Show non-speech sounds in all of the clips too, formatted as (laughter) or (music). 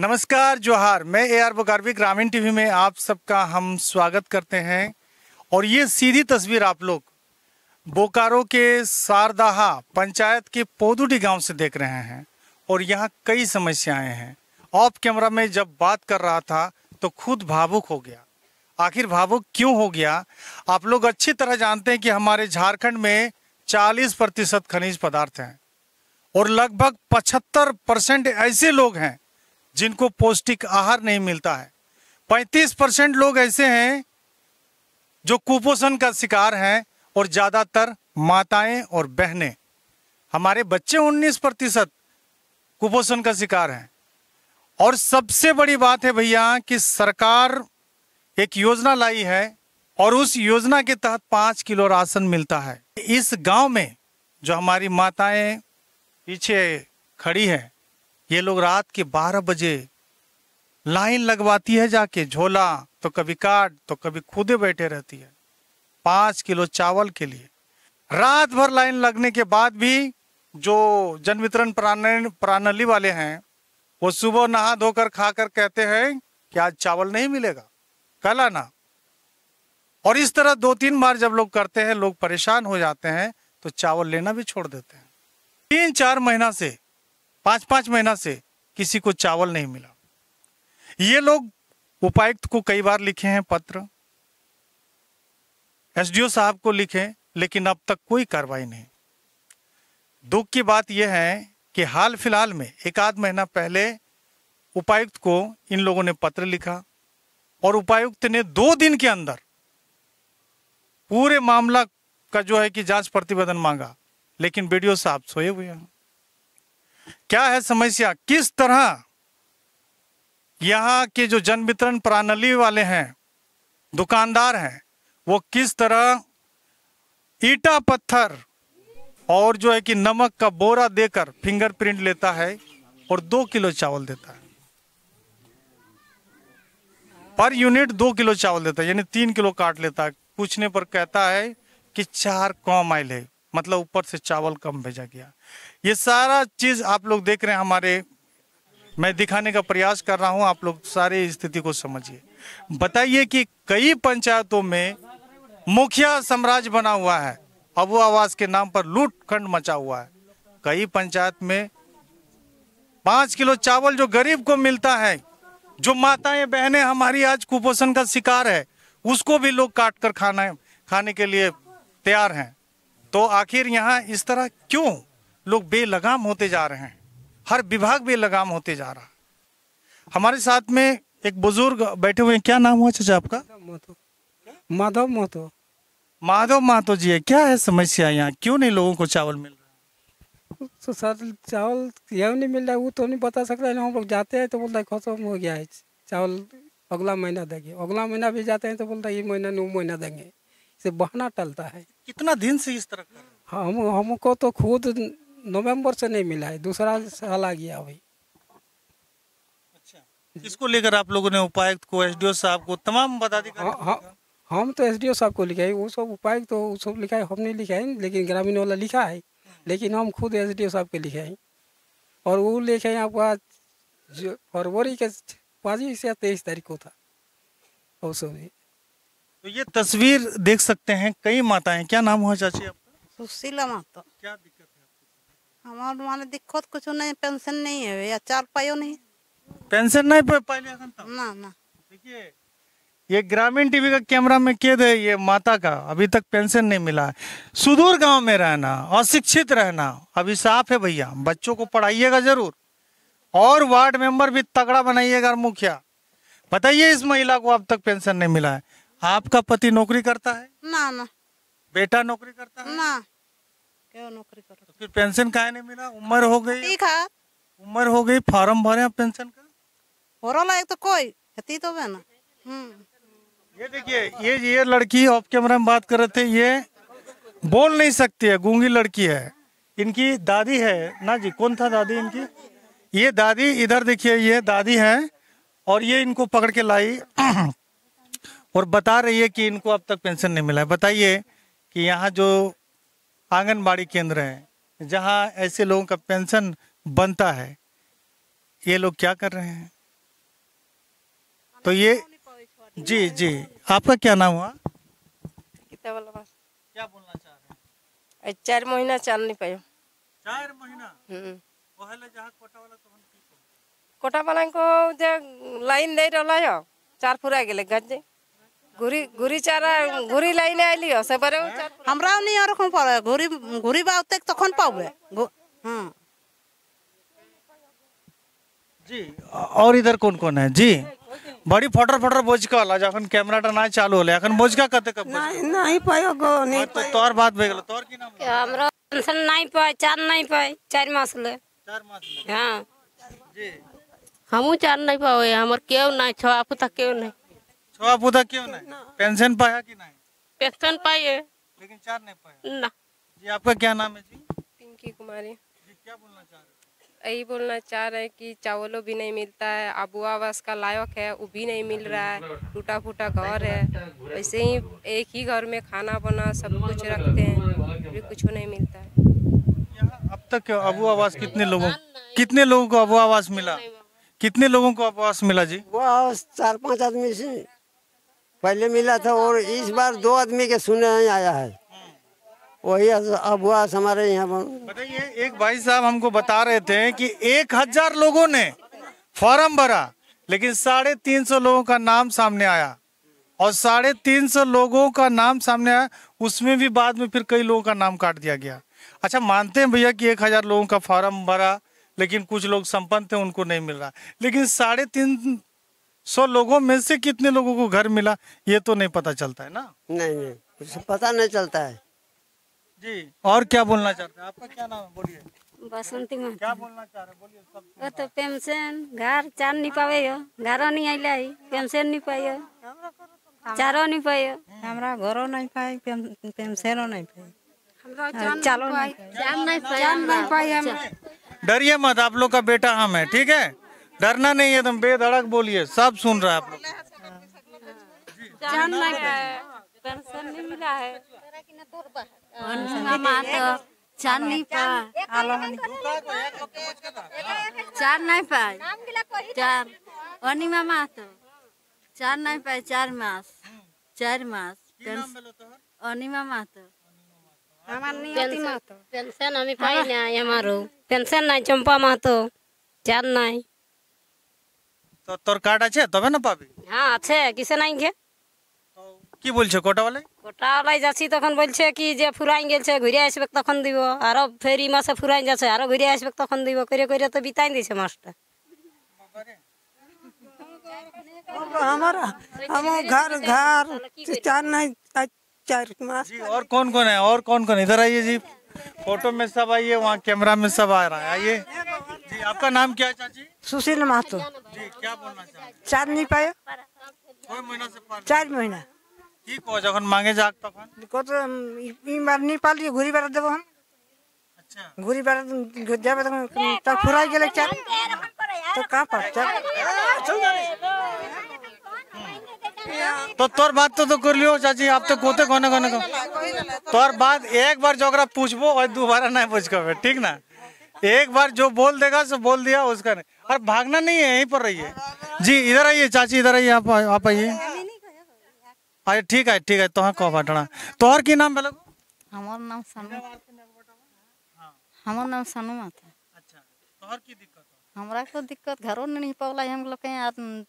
नमस्कार, जोहार। मैं ए आर बुकारवी, ग्रामीण टीवी में आप सबका हम स्वागत करते हैं। और ये सीधी तस्वीर आप लोग बोकारो के सारदाहा पंचायत के पोदुडी गाँव से देख रहे हैं। और यहाँ कई समस्याएँ हैं। ऑफ़ कैमरा में जब बात कर रहा था तो खुद भावुक हो गया। आखिर भावुक क्यों हो गया? आप लोग अच्छी तरह जानते हैं कि हमारे झारखंड में 40 प्रतिशत खनिज पदार्थ हैं। और लगभग 75 परसेंट ऐसे लोग हैं जिनको पौष्टिक आहार नहीं मिलता है। 35 परसेंट लोग ऐसे हैं जो कुपोषण का शिकार हैं और ज़्यादातर माताएँ और बहनें। हमारे बच्चे 19 प्रतिशत कुपोषण का शिकार हैं। और सबसे बड़ी बात है भैया कि सरकार एक योजना लाई है और उस योजना के तहत पाँच किलो राशन मिलता है। इस गाँव में जो हमारी माताएँ पीछे खड़ी है ये लोग रात के बारह बजे लाइन लगवाती है जाके, झोला तो कभी काट तो कभी खुदे बैठे रहती है। पाँच किलो चावल के लिए। रात भर लाइन लगने के बाद भी जो जन वितरण प्रणाली वाले हैं, वो सुबह नहा धोकर खाकर कहते हैं कि आज चावल नहीं मिलेगा, कल आना। और इस तरह दो तीन बार जब लोग करते हैं, लोग परेशान हो जाते हैं तो चावल लेना भी छोड़ देते हैं। तीन चार महीना से पाँच पाँच महीना से किसी को चावल नहीं मिला। ये लोग उपायुक्त को कई बार लिखे हैं पत्र। एसडीओ साहब को लिखे, लेकिन अब तक कोई कार्रवाई नहीं। दुख की बात यह है कि हाल फ़िलहाल में एक आध महीना पहले उपायुक्त को इन लोगों ने पत्र लिखा और उपायुक्त ने दो दिन के अंदर पूरे मामला का जो है कि जाँच प्रतिवेदन मांगा, लेकिन वीडियो साहब सोए हुए हैं। क्या है समस्या? किस तरह यहाँ के जो जन वितरण प्रणाली वाले हैं, दुकानदार हैं, वो किस तरह ईटा पत्थर और जो है कि नमक का बोरा देकर फिंगरप्रिंट लेता है और दो किलो चावल देता है? पर यूनिट दो किलो चावल देता है, यानी तीन किलो काट लेता है। पूछने पर कहता है कि चार कम आयल है मतलब ऊपर से चावल कम भेजा गया। ये सारा चीज़ आप लोग देख रहे हैं हमारे, मैं दिखाने का प्रयास कर रहा हूँ, आप लोग सारे स्थिति को समझिए। बताइए कि कई पंचायतों में मुखिया साम्राज्य बना हुआ है, अबू आवास के नाम पर लूट खंड मचा हुआ है। कई पंचायत में पाँच किलो चावल जो गरीब को मिलता है, जो माताएँ बहनें हमारी आज कुपोषण का शिकार है, उसको भी लोग काट कर खाना, खाने के लिए तैयार हैं। तो आखिर यहाँ इस तरह क्यों? लोग बेलगाम होते जा रहे हैं। हर विभाग बेलगाम होते जा रहा है। हमारे साथ में एक बुज़ुर्ग बैठे हुए हैं। क्या नाम हुआ चाचा आपका? माधव महतो माधव महतो जी है क्या है समस्या यहाँ? क्यों नहीं लोगों को चावल मिल रहा है? तो सर चावल यह नहीं मिल रहा है वो तो नहीं बता सकता है। हम लोग जाते हैं तो बोलता है खत्म हो गया है चावल अगला महीना देंगे। अगला महीना भी जाते हैं तो बोलता है ये महीना वो महीना देंगे। इसे बहाना टलता है। कितना दिन से इस तरह हम हमको तो खुद नवंबर से नहीं मिला है दूसरा साल आ गया अभी। अच्छा इसको लेकर आप लोगों ने उपायुक्त को एसडीओ साहब को तमाम पदाधिकारी हाँ हाँ हम तो एस साहब को लिखा है वो सब उपायुक्त तो वो सब लिखा है हमने लिखा है लेकिन ग्रामीण वाला लिखा है लेकिन हम खुद एस साहब के लिखे हैं। और वो लिखे हैं आपका जो फरवरी के पच्चीस या तेईस तारीख को था वो सब तो ये तस्वीर देख सकते हैं कई माताएँ क्या नाम हुआ चाची आपका? सुशीला मातो। क्या दिक्कत? हमार माने दिक्कत कुछ नहीं पेंशन नहीं है या चार पायो नहीं। पेंशन नहीं पे पहले अखन ना ना। देखिए ये ग्रामीण टीवी का कैमरा में कैद है ये माता का अभी तक पेंशन नहीं मिला है। सुदूर गाँव में रहना अशिक्षित रहना अभी साफ़ है भैया बच्चों को पढ़ाइएगा ज़रूर। और वार्ड मेंबर भी तगड़ा बनाइएगा मुखिया। बताइए इस महिला को अब तक पेंशन नहीं मिला है। आपका पति नौकरी करता है? ना ना। बेटा नौकरी करता है? ना। क्यों नौकरी करो? तो फिर पेंशन काहे नहीं मिला? उम्र हो गई। ठीक है। उम्र हो गई फॉर्म भरे आप पेंशन का। हो रहा एक तो कोई खेती तो है ना। हम्म। ये देखिए ये ये लड़की ऑफ़ कैमरा में बात कर रहे थे ये बोल नहीं सकती है गूँगी लड़की है। इनकी दादी है। ना जी कौन था दादी इनकी? ये दादी इधर देखिए ये दादी है और ये इनको पकड़ के लाई। (clears throat) और बता रही है कि इनको अब तक पेंशन नहीं मिला है। बताइए कि यहाँ जो आंगनबाड़ी केंद्र है जहाँ ऐसे लोगों का पेंशन बनता है। ये लोग क्या कर रहे हैं? तो ये जी जी। आपका क्या नाम हुआ? क्या बोलना चाह रहे हैं? चार महीना चल नहीं पायो। चार महीना? हम्म। जहाँ कोटा वाला तो की। कोटा वाला को लाइन दे रहा चार फुरा गेले गज। और इधर कौन कौन है जी बड़ी फटर फटर बोझ बोझकल जखन कैमरा टा ना चालू होले अखन बोझ का कते कब नहीं नहीं पायो गो नहीं तो तोर बात भे गेलो तोर की नाम हमरा पेंशन नहीं पाए चार नहीं पाए चार मास ले चार मास हाँ जी हमू चार नहीं पावे हमर केव नहीं छ आपू तक केव नहीं छोआ पुता क्यों नहीं? पेंशन पाया कि नहीं? पेंशन पाइए लेकिन चार नहीं पाया? ना। जी आपका क्या नाम है जी? पिंकी कुमारी। जी क्या बोलना चाह रहे हैं? यही बोलना चाह रहे हैं कि चावलों भी नहीं मिलता है अबू आवास का लायक है वो भी नहीं मिल रहा है टूटा फूटा घर है। वैसे ही एक ही घर में खाना बना सब कुछ रखते हैं फिर कुछ नहीं मिलता है। अब तक अबू आवास कितने लोगों कितने लोगों को अबू आवास मिला? कितने लोगों को आवास मिला जी? वो चार पाँच आदमी से। पहले मिला था और इस बार दो आदमी के सुने नहीं आया है। वही अबुआस हमारे यहाँ बन- बताइए, एक भाई साहब हमको बता रहे थे कि एक हज़ार लोगों ने फॉर्म भरा, लेकिन साढ़े तीन सौ लोगों का नाम सामने आया। और साढ़े तीन सौ लोगों का नाम सामने आया, उसमें भी बाद में फिर कई लोगों का नाम काट दिया गया। अच्छा मानते हैं भैया कि एक हज़ार लोगों का फॉर्म भरा, लेकिन कुछ लोग संपन्न थे, उनको नहीं मिल रहा। लेकिन साढ़े तीन सौ लोगों में से कितने लोगों को घर मिला ये तो नहीं पता चलता है ना? नहीं नहीं कुछ पता नहीं चलता है। जी और क्या बोलना चाहते हैं? आपका क्या नाम है? बोलिए। बसंती माँ। क्या बोलना चाह रहे बोलिए सब वो तो पेंशन घर चार नहीं पावे हो घरों नहीं आई लाई पेंशन नहीं पाइयो। चारों नहीं पाइयो। हमरा घरों नहीं पाए हो नहीं पाई। हाँ, चलो नहीं पाए डरिए मत आप लोग का बेटा हम है ठीक है? डरना नहीं है तुम बेधड़क बोलिए सब सुन रहा है आप चार नहीं पाए चार नहीं पाए। चार तो चार नहीं पाए चार मास चार मास ओनी मामा तो? पेंशन पाई ना हमारो। पेंशन नहीं चंपा मातो चार नहीं। তো তোর কার্ড আছে তবে না পাবি হ্যাঁ আছে কিসে নাই ঘে কি বলছে কোটা বলে গোটাওয়ালাই যাচ্ছি তখন বলছে কি যে ফুরাই গেছে ঘুরে আসবে তখন দিব আরো ফেরি মাসে ফুরাই যাচ্ছে আরো ঘুরে আসবে তখন দিব করে করে তো বিতাই দিছে মাসটা हमारा हम घर घर चार नहीं चार मास जी और कौन कौन है और कौन कौन इधर आइए जी फोटो में सब आइए वहाँ कैमरा में सब आ रहा है आइए जी आपका नाम क्या है चाची? सुशील महतो। जी क्या बोलना चाहिए चार नहीं पाए? महीना चार महीना। ठीक हो जखन मांगे तखन तो को तो ई बार नहीं घुरी बार देबो हम। अच्छा। घुरी बार तो गेले चार। तो का पर? तो तोर बात तो तो कर लियो चाची आप तो कोते कोने कोने को तोर बात एक बार जोकरा पूछबो और दोबारा नहीं पूछ ठीक ना? एक बार जो बोल देगा सो बोल दिया उसका नहीं। और भागना नहीं है यहीं पर रहिए। जी इधर आइए चाची इधर आइए आप आप आइए। अरे ठीक है ठीक है हाँ, तोहर कह बाटना तोहर की नाम बोलो हमारा नाम सनु। हमार हाँ। नाम सनु माता। अच्छा तोहर की दिक्कत हमरा को दिक्कत घरों नहीं पावला हम लोग के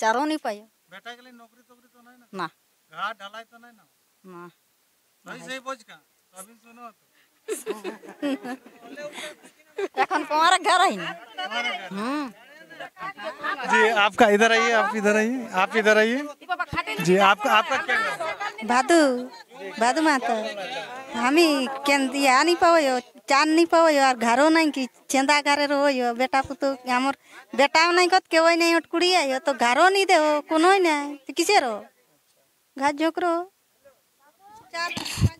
चारों नहीं पाए बेटा के लिए नौकरी तोकरी तो नहीं ना? ना। घाट ढलाई तो नहीं ना? ना। सही सही बोझ का तो अभी सुनो तो। এখন তোমার घर है ना हम्म जी आपका इधर आइए आप इधर आइए आप इधर आइए जी आपका आपका क्या नाम है? ভাদু ভাদু মাতো আমি কেন ইয়া নি পাওয় চান নি পাওয় আর ঘরও নাই কি চেন্দা ঘরে রহয় বেটা পুতো আমার বেটাও নাই কত কেউ নাই ওট কুড়ি আয় তো ঘরও নি দেও কোনোই নাই তো কিসের ঘর ঝোকরো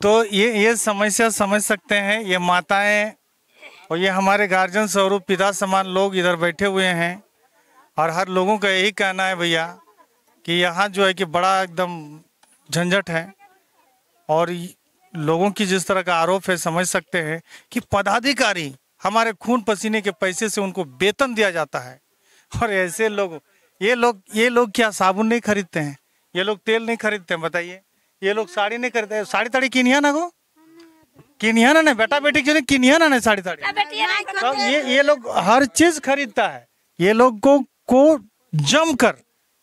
तो ये ये समस्या समझ सकते हैं, ये माताएँ और ये हमारे गार्जियन स्वरूप, पिता समान लोग इधर बैठे हुए हैं और हर लोगों का यही कहना है भैया कि यहाँ जो है कि बड़ा एकदम झंझट है और लोगों की जिस तरह का आरोप है, समझ सकते हैं कि पदाधिकारी हमारे खून पसीने के पैसे से उनको वेतन दिया जाता है। और ऐसे लोग, ये लोग ये लोग क्या साबुन नहीं खरीदते हैं? ये लोग तेल नहीं खरीदते हैं? बताइए। ये लोग साड़ी नहीं हैं। साड़ी ताड़ी किनिया ना को किनिया ना बेटा बेटी के लिए किनिया ना साड़ी ताड़ी? तो ये ये लोग हर चीज़ खरीदता है। ये लोग को को जम कर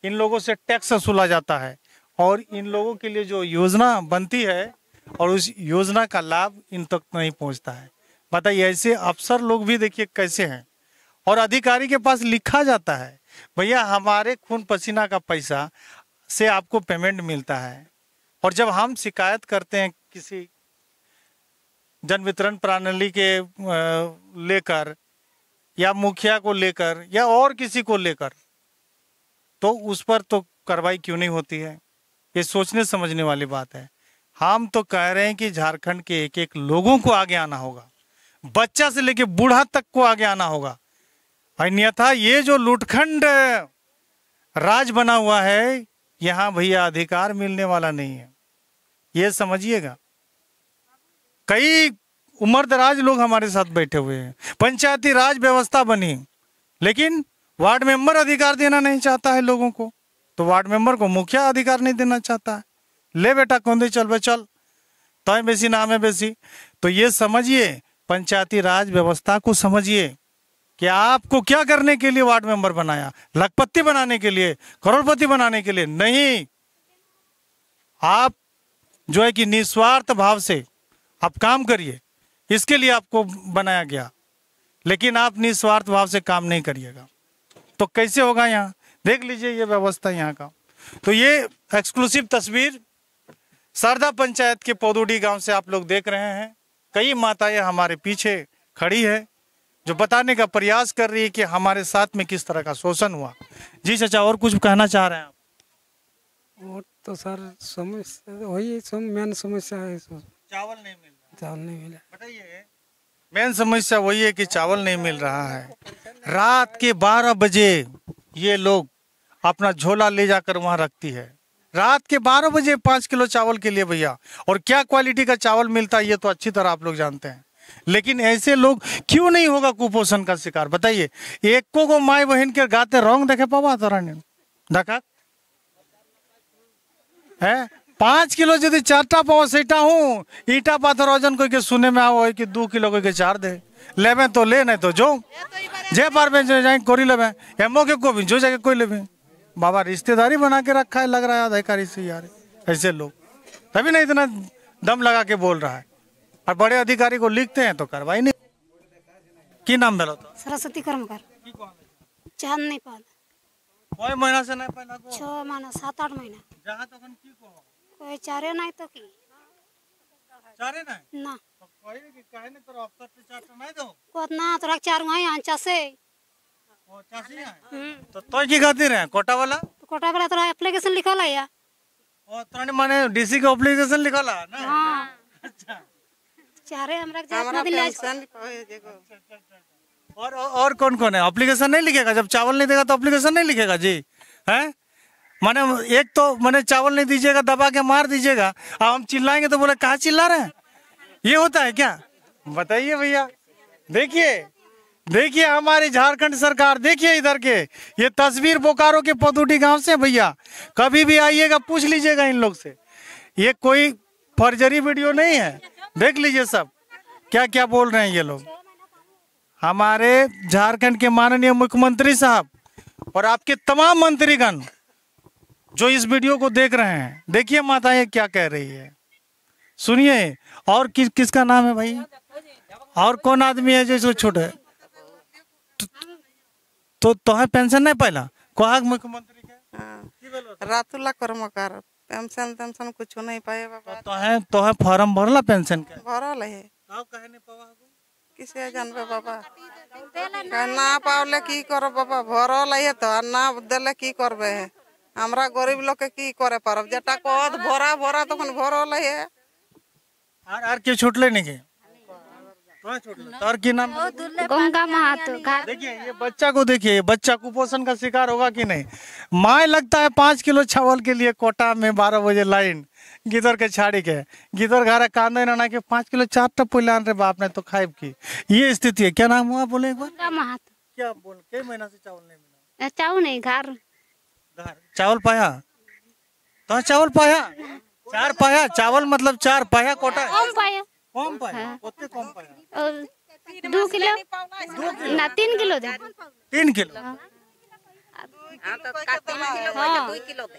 इन लोगों से टैक्स वसूला जाता है। और इन लोगों के लिए जो योजना बनती है और उस योजना का लाभ इन तक नहीं पहुँचता है। बताइए ऐसे अफसर लोग भी देखिए कैसे हैं। और अधिकारी के पास लिखा जाता है भैया हमारे खून पसीना का पैसा से आपको पेमेंट मिलता है। और जब हम शिकायत करते हैं किसी जन वितरण प्रणाली के लेकर या मुखिया को लेकर या और किसी को लेकर तो उस पर तो कार्रवाई क्यों नहीं होती है? ये सोचने समझने वाली बात है। हम तो कह रहे हैं कि झारखंड के एक एक लोगों को आगे आना होगा। बच्चा से लेके बूढ़ा तक को आगे आना होगा। अन्यथा ये जो लूटखंड राज बना हुआ है, यहाँ भैया अधिकार मिलने वाला नहीं है। ये समझिएगा। कई उम्र दराज लोग हमारे साथ बैठे हुए हैं। पंचायती राज व्यवस्था बनी, लेकिन वार्ड मेंबर अधिकार देना नहीं चाहता है लोगों को। तो वार्ड मेंबर को मुखिया अधिकार नहीं देना चाहता है। ले बेटा कौंदे चल बे, चल। तय बेसी, नाम है बेसी। तो ये समझिए, पंचायती राज व्यवस्था को समझिए कि आपको क्या करने के लिए वार्ड मेंबर बनाया। लखपति बनाने के लिए, करोड़पति बनाने के लिए नहीं। आप जो है कि निस्वार्थ भाव से आप काम करिए। इसके लिए आपको बनाया गया। लेकिन आप निस्वार्थ भाव से काम नहीं करिएगा। तो कैसे होगा यहाँ? देख लीजिए ये व्यवस्था यहाँ का। तो ये एक्सक्लूसिव तस्वीर शारदा पंचायत के पौदुडी गाँव से आप लोग देख रहे हैं। कई माताएँ हमारे पीछे खड़ी है, जो बताने का प्रयास कर रही है कि हमारे साथ में किस तरह का शोषण हुआ। जी चाचा, और कुछ कहना चाह रहे हैं आप? तो सर समस्या वही सब मेन समस्या है सर। चावल नहीं मिल रहा। चावल नहीं मिला। बताइए मेन समस्या वही है कि चावल नहीं मिल रहा है। रात के 12 बजे ये लोग अपना झोला ले जाकर वहाँ रखती है। रात के 12 बजे पाँच किलो चावल के लिए भैया और क्या क्वालिटी का चावल मिलता है ये तो अच्छी तरह आप लोग जानते हैं। लेकिन ऐसे लोग क्यों नहीं होगा कुपोषण का शिकार? बताइए एक को माए बहन के गाते रंग देखे पावा ने देखा? है? पाँच किलो यदि चारटा पाओ सेटा हूँ ईटा पाथर वज़न कोई के सुने में आओ कि दो किलो कोई के चार दे। लेबे तो ले नहीं तो जो। जे पार में जाए कोरी लेबे। एमओ के को भी जो जाके कोई लेबे। बाबा रिश्तेदारी बना के रखा है लग रहा है अधिकारी से यार। ऐसे लोग। तभी नहीं इतना दम लगा के बोल रहा है। और बड़े अधिकारी को लिखते हैं तो कार्रवाई नहीं। की नाम भेलो तो? सरस्वती कर्मकार। चाँद नहीं पाल। कोई महीना से नहीं पहला को छः महीना सात आठ महीना जहाँ तो कन की को कोई चारे नहीं तो की चारे नहीं ना तो कोई की काहे ने तोरा अफसर से चार नहीं दो कोतना तोरा चार वहीं आंचा से वो चासी है तो तो की खातिर है कोटा वाला कोटा वाला तोरा एप्लीकेशन लिखल है या ओ तोरा माने डीसी के एप्लीकेशन लिखला ना हाँ अच्छा चारे हमरा के जितना दिन ले और और कौन कौन है? अप्लीकेशन नहीं लिखेगा? जब चावल नहीं देगा तो अप्लीकेशन नहीं लिखेगा? जी। है? माने एक तो माने चावल नहीं दीजिएगा, दबा के मार दीजिएगा। अब हम चिल्लाएँगे तो बोले, कहाँ चिल्ला रहे हैं? ये होता है क्या? बताइए भैया। देखिए देखिए हमारी झारखंड सरकार, देखिए इधर के। ये तस्वीर बोकारो के पदुटी गाँव से भैया। कभी भी आइएगा, पूछ लीजिएगा इन लोग से। ये कोई फर्जरी वीडियो नहीं है। देख लीजिए सब। क्या क्या बोल रहे हैं ये लोग? हमारे झारखंड के माननीय मुख्यमंत्री साहब और आपके तमाम मंत्रीगण जो इस वीडियो को देख रहे हैं देखिए माताएँ क्या कह रही है। सुनिए और किस किसका नाम है भाई? और कौन आदमी है जो इसको छोटे? तो तुम्हें पेंशन नहीं पाला? कहा मुख्यमंत्री के? रातुला कर्मकार पेंशन तेंशन कुछ नहीं पाए बाबा। तोहे तोहे फॉर्म भरला पेंशन के? भरल है। आओ नहीं किसे जानबे बाबा? ना पावले की कर बाबा? भर लाइए तो ना देले की करबे? है हमरा गरीब लोग के की करे पारब? जेटा कद भरा भरा तखन भरल के नाम गंगा महातो देखिए ये बच्चा को देखिए बच्चा कुपोषण का शिकार होगा कि नहीं? माए लगता है पाँच किलो चावल के लिए कोटा में बारह बजे लाइन गिदर के छाड़ी के। गिदर घर कांदे ना के पाँच किलो चार टप पुलान रे बाप ने तो खाइब की। ये स्थिति है। क्या नाम हुआ बोले एक बार? महातो क्या बोल कई महीना से चावल नहीं मिला? चाऊ नहीं घर। घर। चावल पाया? तो चावल पाया? चार पाया? चावल मतलब चार पाया कोटा? पाया? कम पाया कितने कम पाया और दो किलो ना तीन किलो दे तीन किलो हाँ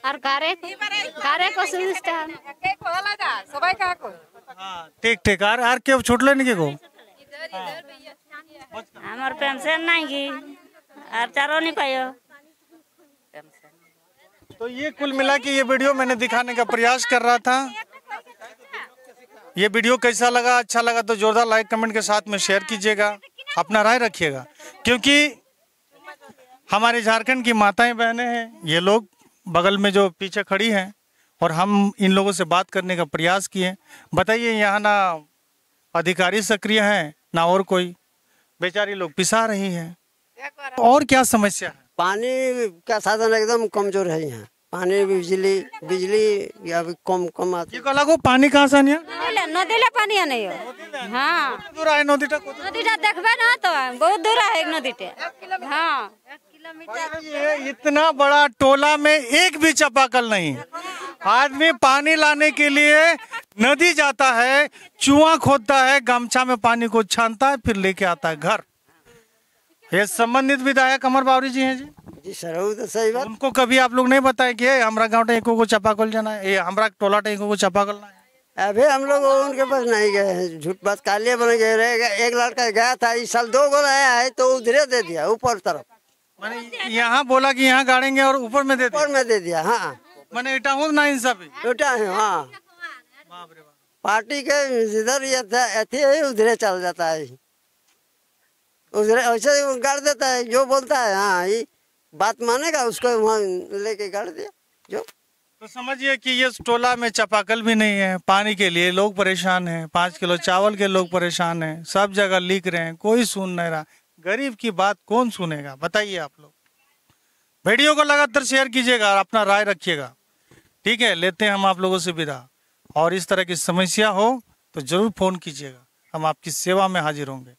और गारे गारे को सुविधा हाँ ठीक ठीक आर आर के छोट लेने के को আমার পেনশন নাই কি আর চারও নি পাইও तो ये कुल मिला के ये वीडियो मैंने दिखाने का प्रयास कर रहा था ये वीडियो कैसा लगा अच्छा लगा तो जोरदार लाइक कमेंट के साथ में शेयर कीजिएगा। अपना राय रखिएगा। क्योंकि हमारे झारखंड की माताएँ, बहनें हैं, ये लोग बगल में जो पीछे खड़ी हैं और हम इन लोगों से बात करने का प्रयास किए बताइए, यहाँ ना अधिकारी सक्रिय हैं, ना और कोई? बेचारी लोग पिसा रही हैं। और क्या समस्या है? पानी का साधन एकदम कमज़ोर है यहाँ। पानी बिजली बिजली या भी कम कम आती। ये कला को पानी कहाँ से आनिया? नदी ले पानी आने हो। हाँ दूर आए नदी टा तो। नदी टा देखबे ना तो बहुत दूर है एक नदी टे हाँ। ये इतना बड़ा टोला में एक भी चपाकल नहीं। आदमी पानी लाने के लिए नदी जाता है चुआ खोदता है गमछा में पानी को छानता है फिर लेके आता है घर। ये संबंधित विधायक अमर बावरी जी हैं जी। जी सर वो तो सही बात। उनको कभी आप लोग नहीं बताए कि "ए, हमरा गाँव एको को चापाकल जाना है ये हमरा टोला एको को चापाकल ना है? अभी हम लोग उनके पास नहीं गए हैं झूठ बात कालिए बन गए। रहेगा एक लड़का गया था इस साल दो गो आया है तो उधरे दे दिया ऊपर तरफ़। मैंने यहाँ बोला कि यहाँ गाड़ेंगे और ऊपर में दे ऊपर में दे दिया हाँ। मैंने इटा हूँ ना इंसाफी टूटा है हाँ। पार्टी के जिधर अथी है उधरे चल जाता है। ऐसे गाड़ देता है, जो बोलता है हाँ ये बात मानेगा, उसको वहाँ लेके गाड़ दिया, जो। तो समझिए कि ये टोला में चपाकल भी नहीं है, पानी के लिए लोग परेशान हैं, पाँच किलो चावल के लोग परेशान हैं, सब जगह लीक रहे हैं, कोई सुन नहीं रहा। गरीब की बात कौन सुनेगा, बताइए आप लोग। वीडियो को लगातार शेयर कीजिएगा और अपना राय रखिएगा। ठीक है, लेते हैं हम आप लोगों से विदा। और इस तरह की समस्या हो तो ज़रूर फ़ोन कीजिएगा। हम आपकी सेवा में हाजिर होंगे।